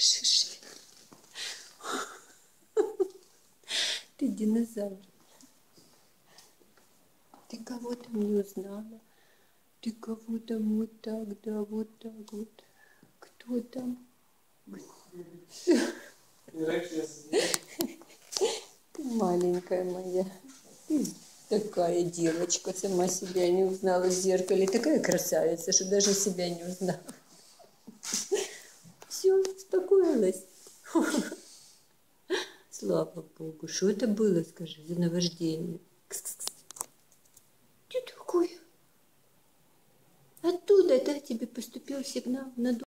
слышишь? Ты динозавр. Ты кого-то не узнала. Ты кого-то вот так, да, вот так вот. Кто там? Ты маленькая моя. Ты такая девочка, сама себя не узнала в зеркале. Такая красавица, что даже себя не узнала. Успокоилась. Слава Богу. Что это было, скажи, за наваждение? Что такое? Оттуда, да, тебе поступил сигнал на